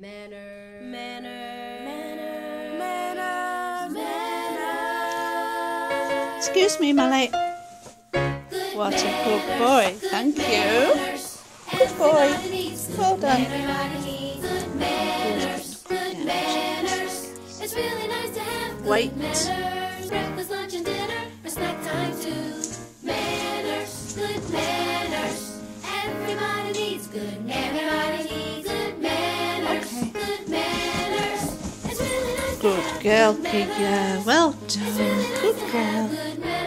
Manners. Manners. Manners. Excuse me, Molly. What a good boy. Thank you. Good boy. Well done. Good manners, good manners. It's really nice to have good Wait. manners. Breakfast, lunch, and dinner, or snack time too. Manners, good manners. Everybody needs good manners. Good girl, Piggy. Well done. Good girl.